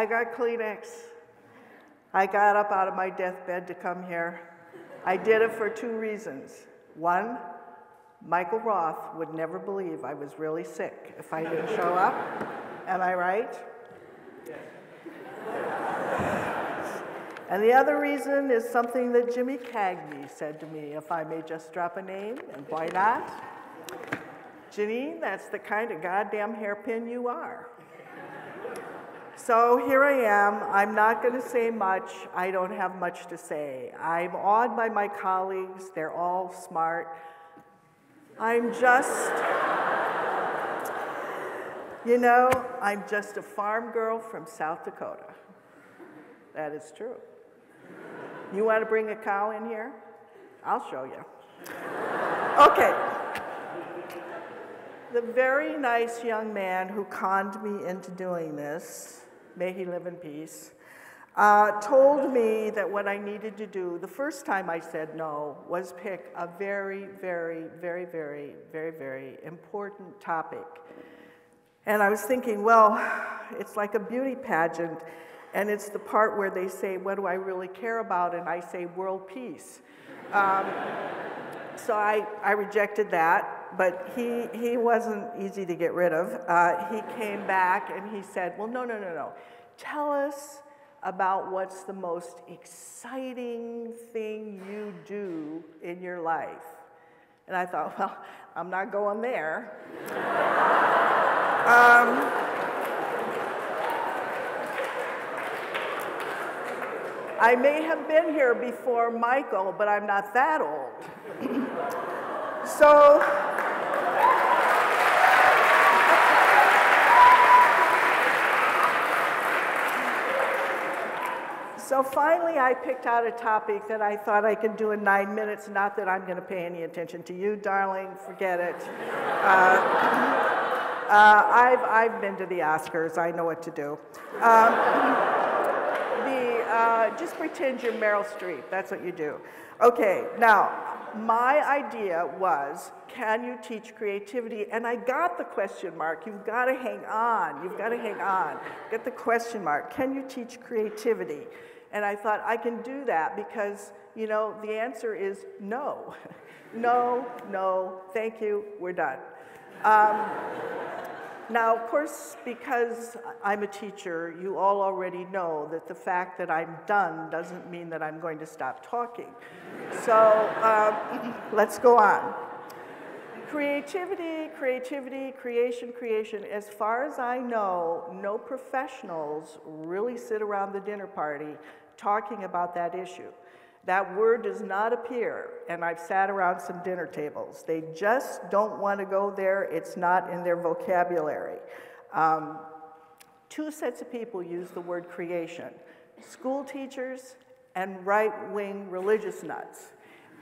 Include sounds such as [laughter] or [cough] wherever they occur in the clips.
I got Kleenex. I got up out of my deathbed to come here. I did it for two reasons. One, Michael Roth would never believe I was really sick if I didn't show up. Am I right? Yes. And the other reason is something that Jimmy Cagney said to me, if I may just drop a name, and why not? Jeanine, that's the kind of goddamn hairpin you are. So here I am. I'm not going to say much. I don't have much to say. I'm awed by my colleagues. They're all smart. I'm just, you know, I'm just a farm girl from South Dakota. That is true. You want to bring a cow in here? I'll show you. Okay. The very nice young man who conned me into doing this, may he live in peace, uh, told me that what I needed to do, the first time I said no, was pick a very, very, very, very, very, very important topic. And I was thinking, well, it's like a beauty pageant. And it's the part where they say, What do I really care about? And I say, World peace. Um, so I, I rejected that, but he, he wasn't easy to get rid of. Uh, he came back and he said, Well, no, no, no, no. Tell us about what's the most exciting thing you do in your life. And I thought, [laughs] Well, I'm not going there. [laughs] um, I may have been here before Michael, but I'm not that old. [laughs] so, So finally, I picked out a topic that I thought I could do in nine minutes. Not that I'm going to pay any attention to you, darling. Forget it. Uh, uh, I've, I've been to the Oscars. I know what to do. Um, uh, just pretend you're Meryl Streep. That's what you do. Okay, now, my idea was, can you teach creativity? And I got the question mark. You've got to hang on. You've got to hang on. Get the question mark. Can you teach creativity? And I thought, I can do that because, you know, the answer is no. [laughs] no, no, thank you, we're done. Um, now, of course, because I'm a teacher, you all already know that the fact that I'm done doesn't mean that I'm going to stop talking. So um, [clears throat] let's go on. Creativity, creativity, creation, creation. As far as I know, no professionals really sit around the dinner party talking about that issue. That word does not appear, and I've sat around some dinner tables. They just don't want to go there, it's not in their vocabulary. Um, two sets of people use the word creation school teachers and right wing religious nuts.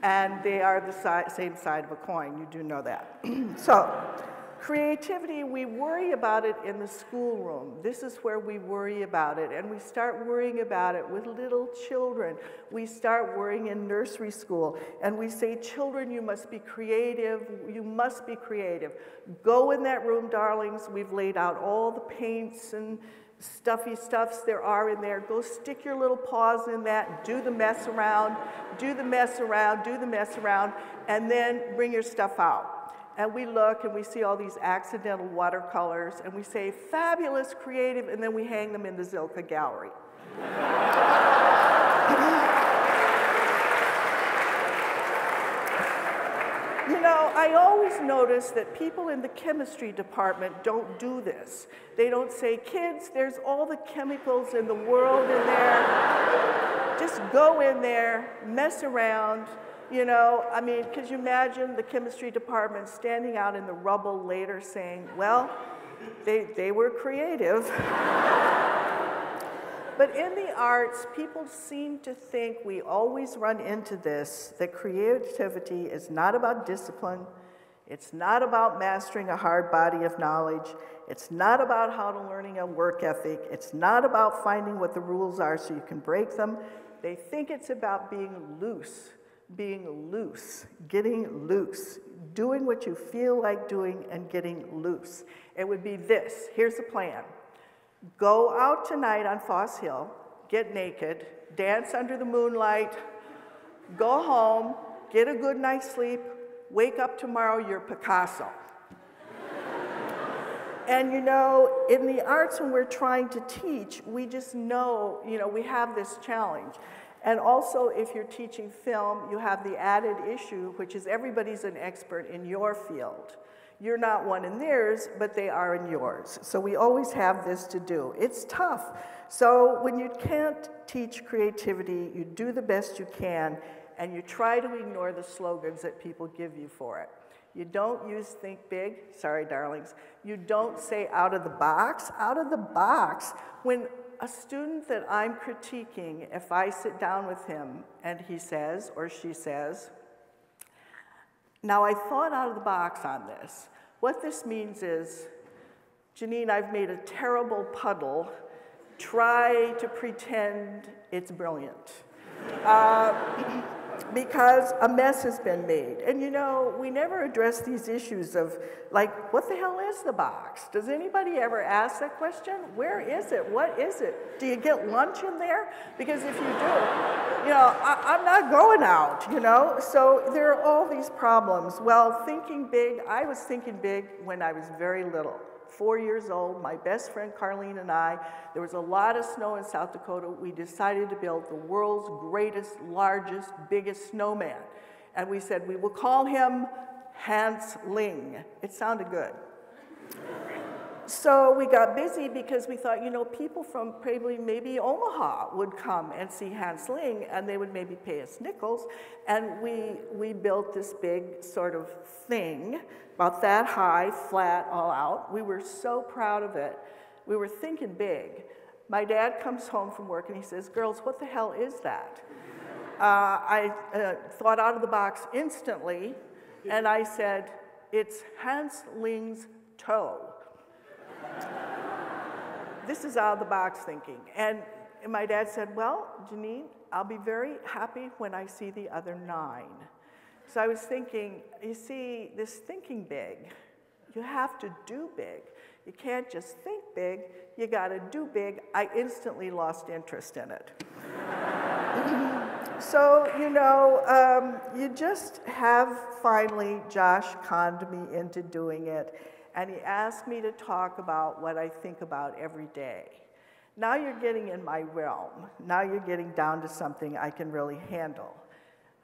And they are the si same side of a coin, you do know that. [clears throat] so, Creativity, we worry about it in the schoolroom. This is where we worry about it. And we start worrying about it with little children. We start worrying in nursery school. And we say, Children, you must be creative. You must be creative. Go in that room, darlings. We've laid out all the paints and stuffy stuffs there are in there. Go stick your little paws in that, do the mess around, do the mess around, do the mess around, and then bring your stuff out and we look and we see all these accidental watercolors and we say, fabulous, creative, and then we hang them in the Zilkha Gallery. You know, I always notice that people in the chemistry department don't do this. They don't say, kids, there's all the chemicals in the world in there. Just go in there, mess around, you know, I mean, could you imagine the chemistry department standing out in the rubble later saying, well, they, they were creative. [laughs] but in the arts, people seem to think we always run into this that creativity is not about discipline, it's not about mastering a hard body of knowledge. It's not about how to learning a work ethic. It's not about finding what the rules are so you can break them. They think it's about being loose being loose, getting loose, doing what you feel like doing and getting loose. It would be this. Here's the plan. Go out tonight on Foss Hill, get naked, dance under the moonlight, go home, get a good night's sleep, wake up tomorrow, you're Picasso. [laughs] and you know, in the arts, when we're trying to teach, we just know, you know, we have this challenge. And also, if you're teaching film, you have the added issue, which is everybody's an expert in your field. You're not one in theirs, but they are in yours. So we always have this to do. It's tough. So when you can't teach creativity, you do the best you can, and you try to ignore the slogans that people give you for it. You don't use think big, sorry, darlings. You don't say out of the box. Out of the box, when a student that I'm critiquing, if I sit down with him and he says or she says, now, I thought out of the box on this. What this means is, Jeanine, I've made a terrible puddle. Try to pretend it's brilliant. Uh, [laughs] because a mess has been made. And you know, we never address these issues of like, what the hell is the box? Does anybody ever ask that question? Where is it? What is it? Do you get lunch in there? Because if you do, you know, I, am not going out, you know? So there are all these problems. Well, thinking big, I was thinking big when I was very little four years old, my best friend Carlene and I, there was a lot of snow in South Dakota. We decided to build the world's greatest, largest, biggest snowman. And we said we will call him Hans Ling. It sounded good. So we got busy because we thought, you know, people from probably maybe Omaha would come and see Hans Ling and they would maybe pay us nickels. And we, we built this big sort of thing, about that high, flat, all out. We were so proud of it. We were thinking big. My dad comes home from work and he says, Girls, what the hell is that? [laughs] Uh, I uh, thought out of the box instantly and I said, It's Hans Ling's toe this is out of the box thinking. And my dad said, Well, Jeanine, I'll be very happy when I see the other nine. So I was thinking, you see, this thinking big, you have to do big. You can't just think big, you got to do big. I instantly lost interest in it. [laughs] so, you know, um, you just have finally, Josh conned me into doing it and he asked me to talk about what I think about every day. Now you're getting in my realm. Now you're getting down to something I can really handle.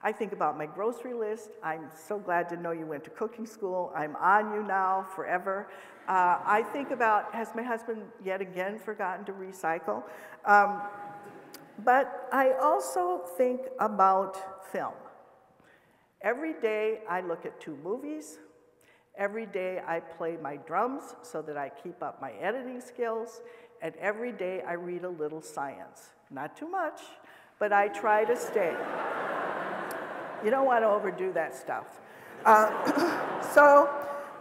I think about my grocery list. I'm so glad to know you went to cooking school. I'm on you now forever. Uh, I think about has my husband yet again forgotten to recycle? Um, but I also think about film. Every day I look at two movies, Every day I play my drums so that I keep up my editing skills, and every day I read a little science. Not too much, but I try to stay. you don't want to overdo that stuff. Uh, [coughs] so,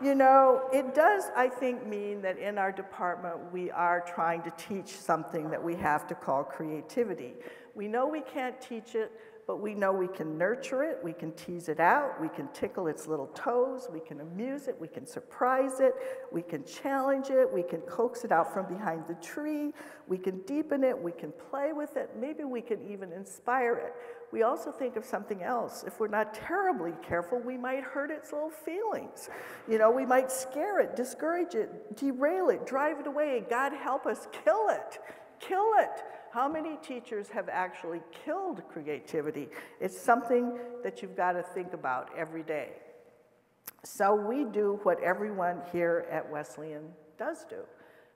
you know, it does, I think, mean that in our department we are trying to teach something that we have to call creativity. We know we can't teach it, but we know we can nurture it, we can tease it out, we can tickle its little toes, we can amuse it, we can surprise it, we can challenge it, we can coax it out from behind the tree, we can deepen it, we can play with it, maybe we can even inspire it. We also think of something else. If we're not terribly careful, we might hurt its little feelings. You know, we might scare it, discourage it, derail it, drive it away. God help us, kill it, kill it. How many teachers have actually killed creativity? It's something that you've got to think about every day. So we do what everyone here at Wesleyan does do.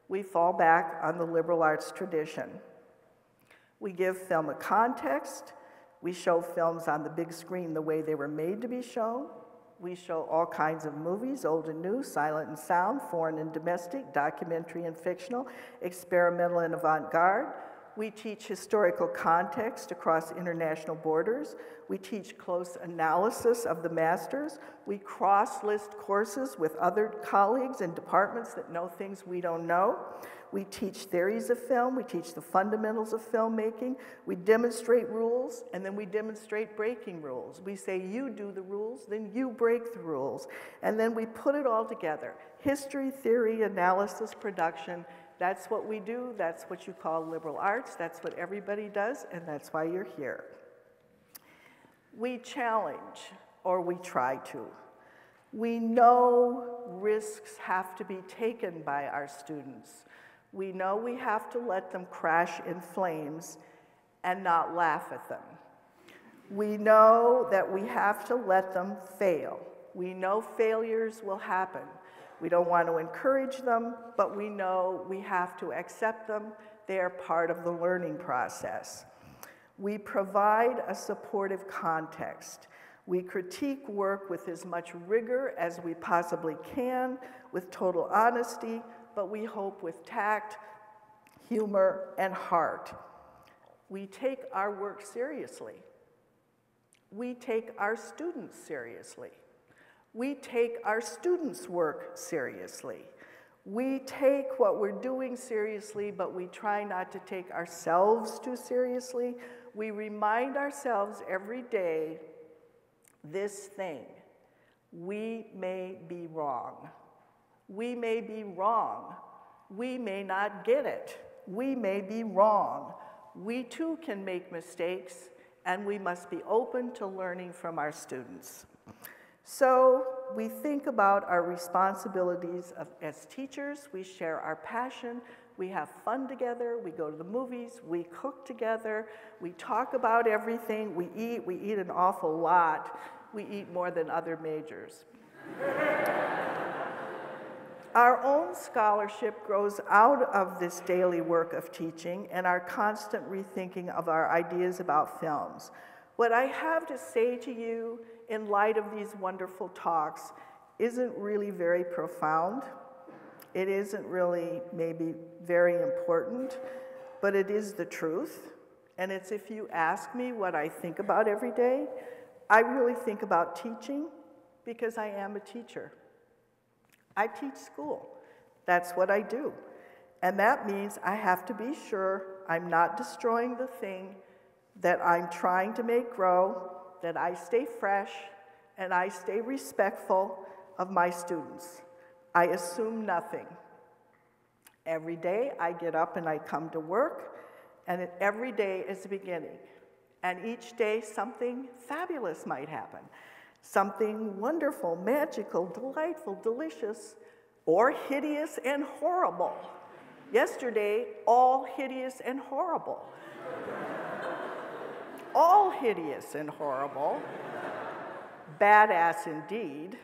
We fall back on the liberal arts tradition. We give film a context. We show films on the big screen the way they were made to be shown. We show all kinds of movies, old and new, silent and sound, foreign and domestic, documentary and fictional, experimental and avant garde. We teach historical context across international borders. We teach close analysis of the masters. We cross-list courses with other colleagues in departments that know things we don't know. We teach theories of film. We teach the fundamentals of filmmaking. We demonstrate rules, and then we demonstrate breaking rules. We say, you do the rules, then you break the rules. And then we put it all together. History, theory, analysis, production, That's what we do, that's what you call liberal arts, that's what everybody does, and that's why you're here. We challenge, or we try to. We know risks have to be taken by our students. We know we have to let them crash in flames and not laugh at them. We know that we have to let them fail. We know failures will happen. We don't want to encourage them, but we know we have to accept them. They are part of the learning process. We provide a supportive context. We critique work with as much rigor as we possibly can, with total honesty, but we hope with tact, humor, and heart. We take our work seriously. We take our students seriously. We take our students' work seriously. We take what we're doing seriously, but we try not to take ourselves too seriously. We remind ourselves every day this thing we may be wrong. We may be wrong. We may not get it. We may be wrong. We too can make mistakes, and we must be open to learning from our students. So we think about our responsibilities of, as teachers, we share our passion, we have fun together, we go to the movies, we cook together, we talk about everything, we eat, we eat an awful lot, we eat more than other majors. [laughs] our own scholarship grows out of this daily work of teaching and our constant rethinking of our ideas about films. What I have to say to you in light of these wonderful talks isn't really very profound. It isn't really maybe very important, but it is the truth. And it's if you ask me what I think about every day, I really think about teaching because I am a teacher. I teach school. That's what I do. And that means I have to be sure I'm not destroying the thing that I'm trying to make grow, that I stay fresh, and I stay respectful of my students. I assume nothing. Every day I get up and I come to work, and every day is a beginning. And each day something fabulous might happen. Something wonderful, magical, delightful, delicious, or hideous and horrible. Yesterday, all hideous and horrible. All hideous and horrible badass indeed.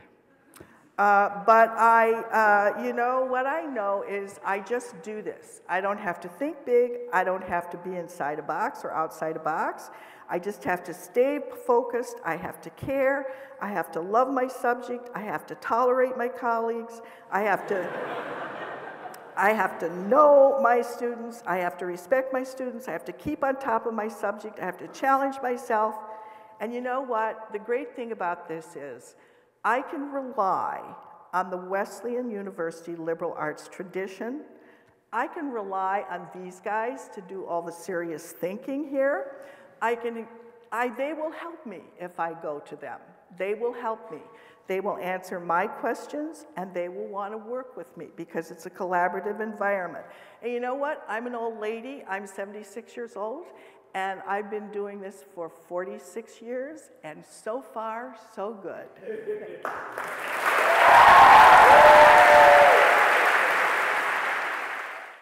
Uh, but I, uh, you know, what I know is I just do this. I don't have to think big. I don't have to be inside a box or outside a box. I just have to stay focused. I have to care. I have to love my subject. I have to tolerate my colleagues. I have to, I have to know my students. I have to respect my students. I have to keep on top of my subject. I have to challenge myself. And you know what? The great thing about this is I can rely on the Wesleyan University liberal arts tradition. I can rely on these guys to do all the serious thinking here. I can, I, they will help me if I go to them. They will help me. They will answer my questions and they will want to work with me because it's a collaborative environment. And you know what? I'm an old lady, I'm 76 years old, and I've been doing this for 46 years, and so far, so good. [laughs]